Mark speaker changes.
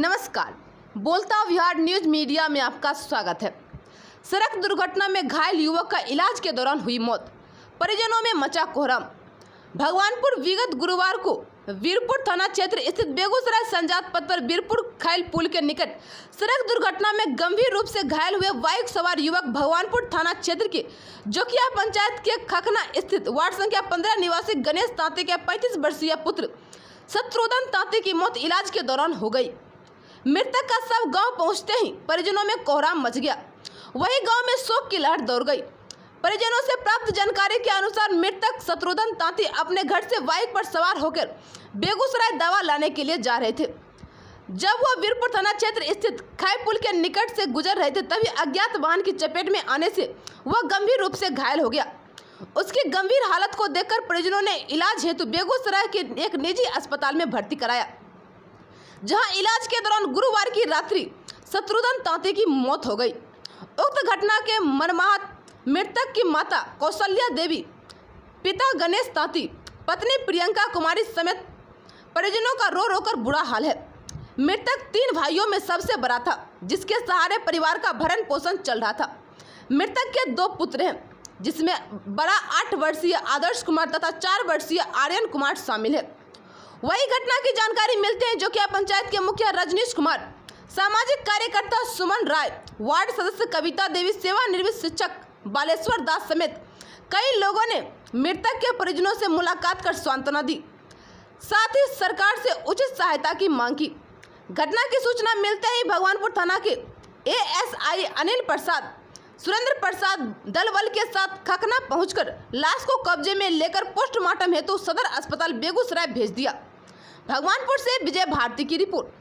Speaker 1: नमस्कार। बोलता Bihar news media में आपका स्वागत है। सड़क दुर्घटना में घायल युवक का इलाज के दौरान हुई मौत। परिजनों में मचा कोहराम। भगवानपुर विगत गुरुवार को वीरपुर थाना क्षेत्र स्थित बेगूसराय संजात पथ पर वीरपुर खैल पुल के निकट सड़क दुर्घटना में गंभीर रूप से घायल हुए बाइक सवार युवक भगवानपुर थाना क्षेत्र के जोकिया पंचायत के खखना स्थित वार्ड संख्या पंद्रह निवासी गणेश तांते के पैंतीस वर्षीय पुत्र शत्रुघ्न तांते की मौत इलाज के दौरान हो गई। मृतक का सब गाँव पहुँचते ही परिजनों में कोहराम मच गया। वही गाँव में शोक की लहर दौड़ गई। परिजनों से प्राप्त जानकारी के अनुसार मृतक शत्रुघ्न तांती अपने घर से बाइक पर सवार होकर बेगूसराय दवा लाने के लिए जा रहे थे। जब वह वीरपुर थाना क्षेत्र स्थित खाई पुल के निकट से गुजर रहे थे, तभी अज्ञात वाहन की चपेट में आने से वह गंभीर रूप से घायल हो गया। उसकी गंभीर हालत को देखकर परिजनों ने इलाज हेतु बेगूसराय के एक निजी अस्पताल में भर्ती कराया। जहाँ इलाज के दौरान गुरुवार की रात्रि शत्रुघ्न तांते की मौत हो गई। उक्त घटना के मनमाहत मृतक की माता कौशल्या देवी, पिता गणेश तांती, पत्नी प्रियंका कुमारी समेत परिजनों का रो रो कर बुरा हाल है। मृतक तीन भाइयों में सबसे बड़ा था, जिसके सहारे परिवार का भरण पोषण चल रहा था। मृतक के दो पुत्र हैं, जिसमें बड़ा आठ वर्षीय आदर्श कुमार तथा चार वर्षीय आर्यन कुमार शामिल है। वही घटना की जानकारी मिलते हैं जो कि पंचायत के मुखिया रजनीश कुमार, सामाजिक कार्यकर्ता सुमन राय, वार्ड सदस्य कविता देवी, सेवानिवृत्त शिक्षक बालेश्वर दास समेत कई लोगों ने मृतक के परिजनों से मुलाकात कर सांत्वना दी। साथ ही सरकार से उचित सहायता की मांग की। घटना की सूचना मिलते ही भगवानपुर थाना के एएसआई अनिल प्रसाद, सुरेंद्र प्रसाद दल बल के साथ खकना पहुंचकर लाश को कब्जे में लेकर पोस्टमार्टम हेतु सदर अस्पताल बेगूसराय भेज दिया। भगवानपुर से विजय भारती की रिपोर्ट।